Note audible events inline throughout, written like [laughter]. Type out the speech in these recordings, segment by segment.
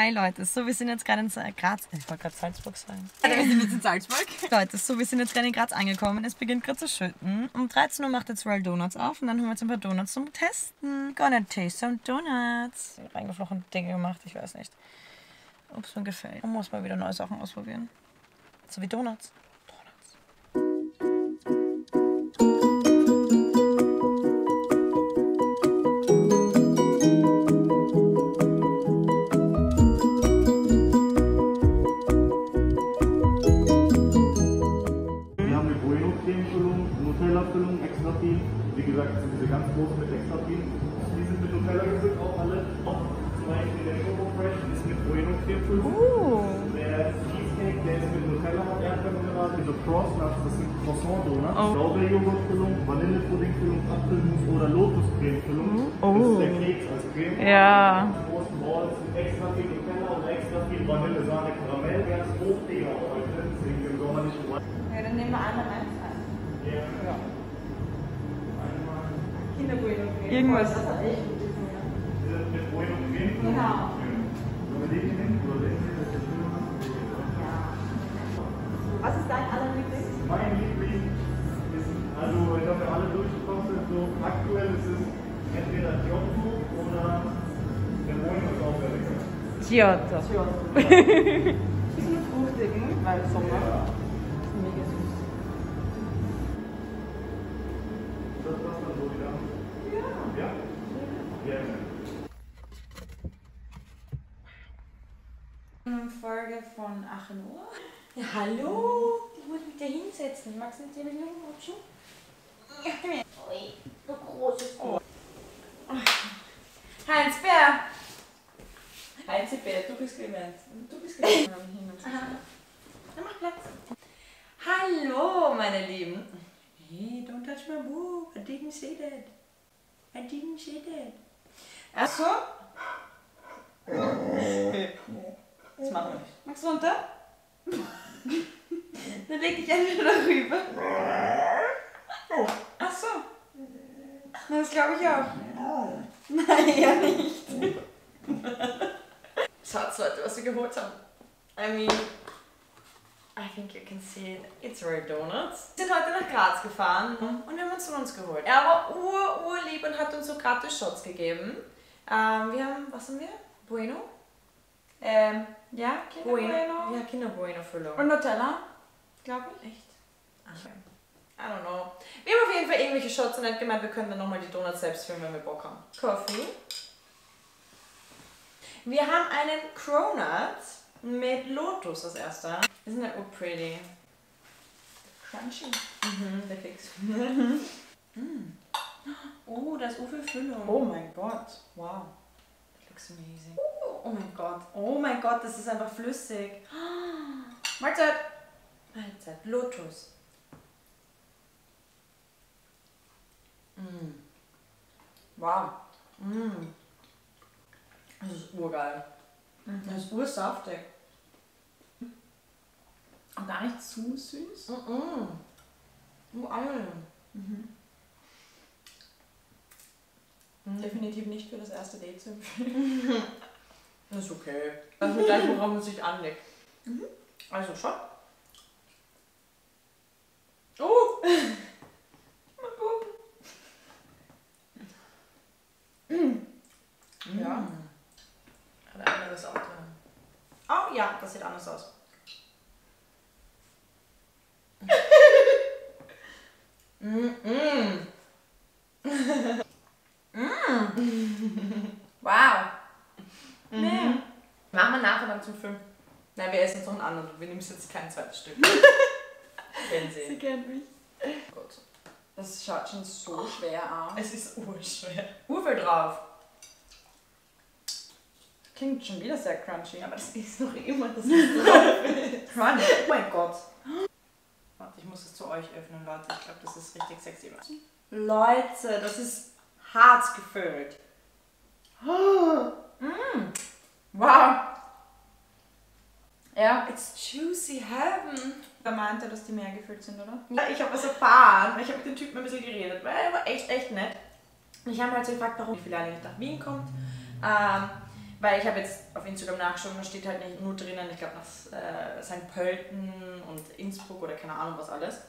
Hi Leute, so wir sind jetzt gerade in Graz. Ich wollte gerade Salzburg sagen. Wir sind jetzt in Salzburg. [laughs] Leute, so wir sind jetzt gerade in Graz angekommen. Es beginnt gerade zu schütten. Um 13 Uhr macht jetzt Royal Donuts auf und dann haben wir jetzt ein paar Donuts zum Testen. Gonna taste some Donuts. Reingeflochten Dinge gemacht, ich weiß nicht. Ob es mir gefällt. Man muss mal wieder neue Sachen ausprobieren. So wie. Donuts. Bueno-Creme-Füllung. Der Cheesecake, der ist mit Nutella und Erdbeermarmelade. Diese Crossnuts, das sind Croissant-Donuts. Strawberry-Joghurt-Füllung, Vanillepudding-Füllung, Apfelmus oder Lotus-Creme-Füllung. Das ist der Keks als Creme. Ja. Die großen Balls sind extra viel Nutella und extra viel Vanille, Sahne, Karamell. Ganz hochthema heute. Deswegen im Sommer nicht so Ja, dann nehmen wir einmal eins ein. Ja. Kinderbueno. Irgendwas. Das hat echt lecker. Giotto. Bisschen fruchtigen, weil Sommer. Ist mega süß. Das passt dann so wieder. Ja. Ja? Gerne. Folge von Achenoa. Ja, hallo. Ich muss mich da hinsetzen. Magst du mit dir mit mir rutschen? Ja, komm her. Ui, du großes Ohr. Heinz Bär. Heinz Bär, du bist gemeint. Du bist gemeint. Dann mach Platz. Hallo, meine Lieben. Hey, don't touch my boob. I didn't say that. I didn't say that. Achso? Das machen wir nicht. Magst du runter? [laughs] Dann leg dich einfach darüber. Ach so. Na, Das glaube ich auch. [laughs] Nein, ja nicht. Schaut, Leute, was wir geholt haben. I mean, I think you can see it. It's Rare Donuts. Wir sind heute nach Graz gefahren und wir haben uns von uns geholt. Er war ur, urlieb und hat uns so gratis Shots gegeben. Ähm, wir haben, was haben wir? Bueno? Ähm, ja, Kinder Bueno. Bueno. Ja, Kinder Bueno-Füllung. Und Nutella, glaube ich. Echt? Okay. I don't know. Wir haben auf jeden Fall irgendwelche Shots und hat gemeint, wir können dann nochmal die Donuts selbst filmen, wenn wir Bock haben. Coffee. Wir haben einen Cronut mit Lotus als erster. Isn't that oh pretty? Crunchy. Mhm, der Keks. [laughs] Oh, da ist so viel Füllung. Oh mein Gott. Wow. That looks amazing. Oh mein Gott. Oh mein Gott, das ist einfach flüssig. [gasps] Mahlzeit. Mahlzeit. Lotus. Mm. Wow. Mm. Das ist urgeil. Das ist ursaftig. Und gar nicht zu süß. Mhm. Nur Eier. Definitiv nicht für das erste Date zu empfehlen. Das [laughs] ist okay. Das ist gleich, woran man sich anlegt. Also schon. [laughs] Oh! Mal gucken. Ja. Hat einer das auch drin? Oh ja, das sieht anders aus. mm [laughs] -mm. Wow. Nee. Machen wir nachher dann zum Film. Nein, wir essen noch einen anderen. Wir nehmen jetzt kein zweites Stück. [laughs] Sie Sie. kennt mich. Gut. Das schaut schon so schwer aus. Es ist urschwer. Urviel drauf. Klingt schon wieder sehr crunchy. Aber das ist noch immer das [laughs] ist. Crunch. Oh mein Gott. Warte, ich muss es zu euch öffnen, Leute. Ich glaube, das ist richtig sexy. Leute, das ist hart gefüllt. [gasps] Mm. Wow. Ja. It's juicy heaven. Da meinte, dass die mehr gefüllt sind, oder? Ja, ich habe was erfahren. Ich habe mit dem Typen ein bisschen geredet, weil er war echt, echt nett. Ich habe halt so gefragt, warum wie viel er eigentlich nach Wien kommt. Ähm, Weil ich habe jetzt auf Instagram nachgeschaut, da steht halt nicht nur drinnen, ich glaube nach äh, St. Pölten und Innsbruck oder keine Ahnung was alles.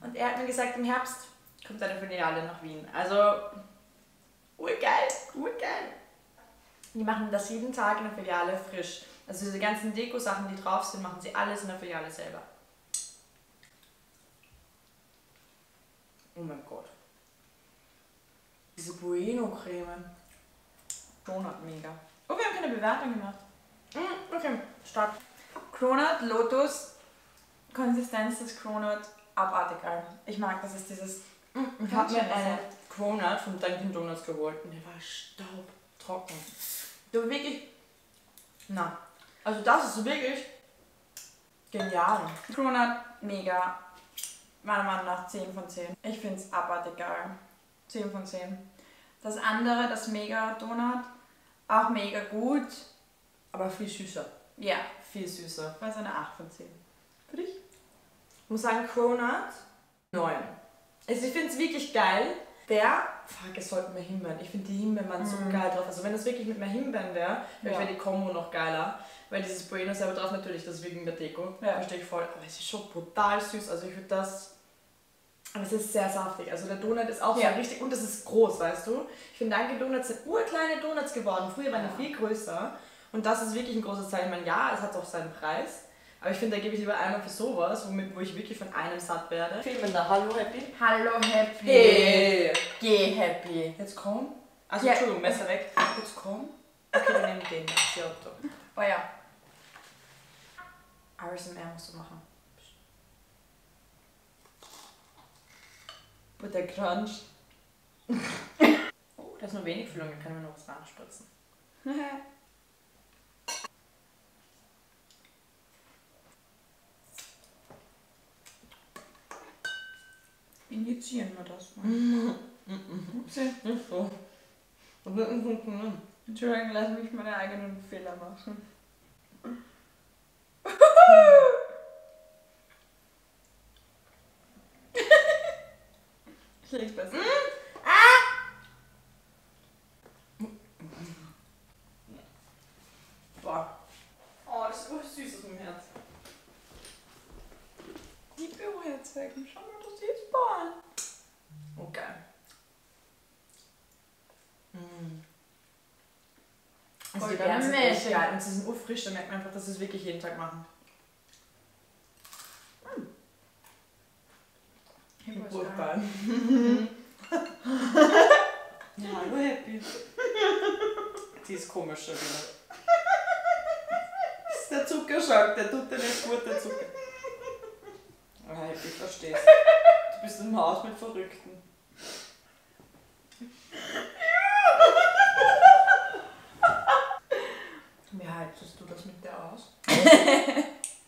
Und er hat mir gesagt, im Herbst kommt eine Filiale nach Wien. Also, urgeil, urgeil. Die machen das jeden Tag in der Filiale frisch. Also diese ganzen Deko-Sachen, die drauf sind, machen sie alles in der Filiale selber. Oh mein Gott. Diese Bueno-Creme. Donut mega. Oh, wir haben keine Bewertung gemacht. Mm, okay, Start. Cronut, Lotus, Konsistenz des Cronut, abartig geil. Ich mag, das ist dieses. Mm, ich habe mir einen Cronut von Dunkin' Donuts geholt und der war staubtrocken. Du wirklich. Na. Also, das ist wirklich genial. Cronut, mega. Meiner Meinung nach 10 von 10. Ich finde es abartig geil. 10 von 10. Das andere, das Mega Donut, auch mega gut. Aber viel süßer. Ja, viel süßer. War so eine 8 von 10. Für dich? Ich muss sagen, Cronut 9. Also ich finde es wirklich geil. Der, fuck, es sollten mehr Himbeeren. Ich finde die Himbeeren waren so geil drauf. Also wenn das wirklich mit mehr Himbeeren wäre, Ja. wäre die Kombo noch geiler. Weil dieses Bueno selber drauf natürlich, das ist wegen der Deko. Ja. Verstehe ich voll. Aber es ist schon brutal süß. Also ich würde das. Aber es ist sehr saftig. Also der Donut ist auch Ja. so richtig. Und es ist groß, weißt du? Ich finde, Danke Donuts sind urkleine Donuts geworden. Früher waren die viel größer. Und das ist wirklich ein großes Zeichen. Ich meine, ja, es hat auch seinen Preis. Aber ich finde, da gebe ich lieber einmal für sowas, womit, wo ich wirklich von einem satt werde. Filmen da. Hallo, Happy. Hallo Happy. Hey. Geh Happy. Jetzt komm. Also, Ja. Entschuldigung, Messer weg. Jetzt komm. Okay, wir nehmen den. Das ist Auto. Oh ja. RSMR musst du machen. Butter Crunch. oh, da ist nur wenig Füllung, da können wir noch was nachspritzen. Injizieren wir das mal. Upsi. Nicht so. Entschuldigung, lass mich meine eigenen Fehler machen. Ich leg's besser. Boah. Oh, das ist so süß aus dem Herz. Die Büroherzwecken, schau mal, das ist Bahn. Geil. Mm. Also die Beeren sind echt geil und sie sind urfrisch, da merkt man einfach, dass sie es wirklich jeden Tag machen. Ich [laughs] weiß Urgeil. ja, hallo Happy. Die ist komisch schon wieder. Das ist der Zuckerschock, der tut dir nicht gut, der Zucker. Oh, Happy, ich versteh's. Du bist im Haus mit Verrückten. Wie heizest du das mit der aus? [laughs]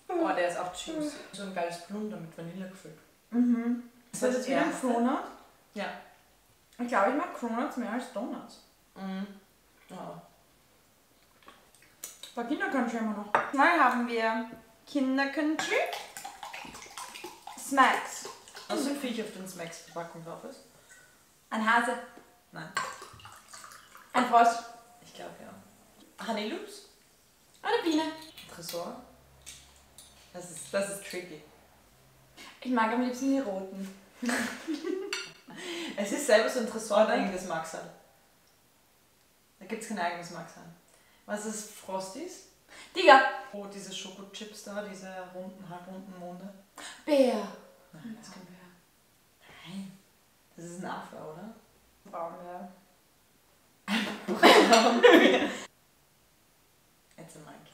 oh, der ist auch juicy. So ein geiles Plunder mit Vanille gefüllt. Mhm. Das Ist das war jetzt das wieder ein. Cronut? Ja. Ich glaube, ich mag Cronuts mehr als Donuts. Mhm. Ja. Bei Kindercountry immer noch. Mal haben wir Kindercountry. Smacks. Was für ein Viech auf den Smacks Verpackung drauf ist? Ein Hase. Nein. Ein Frosch. Ich glaube ja. Honey Loops? Eine Biene. Tresor? Das ist, das ist tricky. Ich mag am liebsten die roten. Es ist selber so ein Tresor, ein eigenes Max hat. Da gibt es kein eigenes Max an. Was ist Frosties? Digga. Oh, diese Schokochips da, diese runden, halbrunden Monde. Bär. Nein, das ist kein Bär. Nein. Das ist ein Affe, oder? Braunbär. Jetzt ein Mike.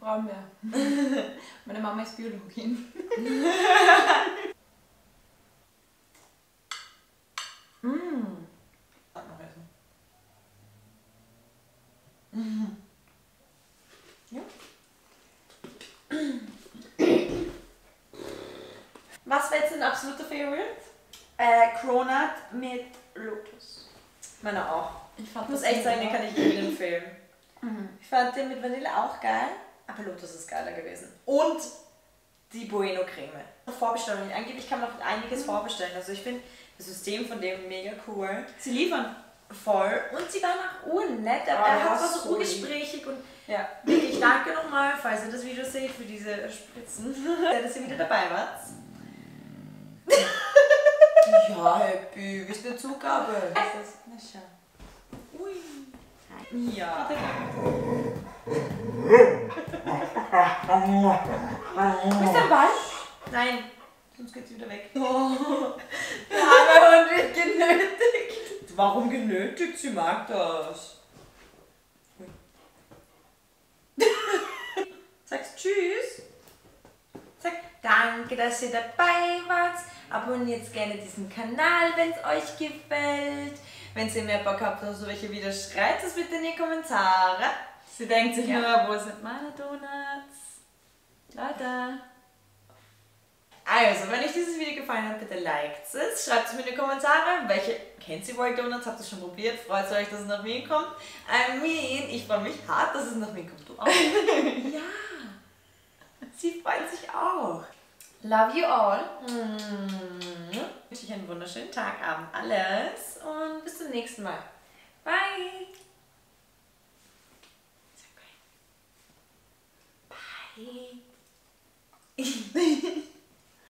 Braunbär. [laughs] Meine Mama ist Biologin. [laughs] mm. Sag noch essen. Was wäre jetzt ein absoluter Favorite? Äh, Cronut mit Lotus. Meiner auch. Ich fand muss das echt sagen, den kann ich jedem empfehlen. Mhm. Ich fand den mit Vanille auch geil, aber Lotus ist geiler gewesen. Und die Bueno Creme. Vorbestellung. Angeblich kann man noch einiges vorbestellen. Also ich finde das System von dem mega cool. Sie liefern. Voll. Und sie waren auch urnett. Oh, er der hat war so so urgesprächig und Ja. wirklich danke nochmal, falls ihr das Video seht, für diese Spritzen. [laughs] dass ihr wieder dabei wart. Ja, Happy, wie ist eine Zugabe? Das ist, na schau. Ui. Ja. Wo ist dein Ball? Nein, sonst geht sie wieder weg. [laughs] Oh, der arme Hund wird genötigt. Warum genötigt? Sie mag das. [laughs] Sagst Tschüss. Sag Danke, dass ihr dabei wart. Abonniert gerne diesen Kanal, wenn es euch gefällt. Wenn ihr mehr Bock habt auf so welche Videos, schreibt es bitte in die Kommentare. Sie denkt sich Ja. nur, wo sind meine Donuts? Leute. Also, wenn euch dieses Video gefallen hat, bitte liked es. Schreibt es mir in die Kommentare. Welche kennt ihr Wild Donuts? Habt ihr schon probiert? Freut euch, dass es nach Wien kommt? I mean, ich freue mich hart, dass es nach Wien kommt. Du auch? [laughs] ja. Sie freut sich auch. Love you all. Mm. Wünsche ich einen wunderschönen Tag, Abend, alles. Und bis zum nächsten Mal. Bye. Bye. [laughs]